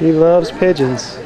He loves pigeons.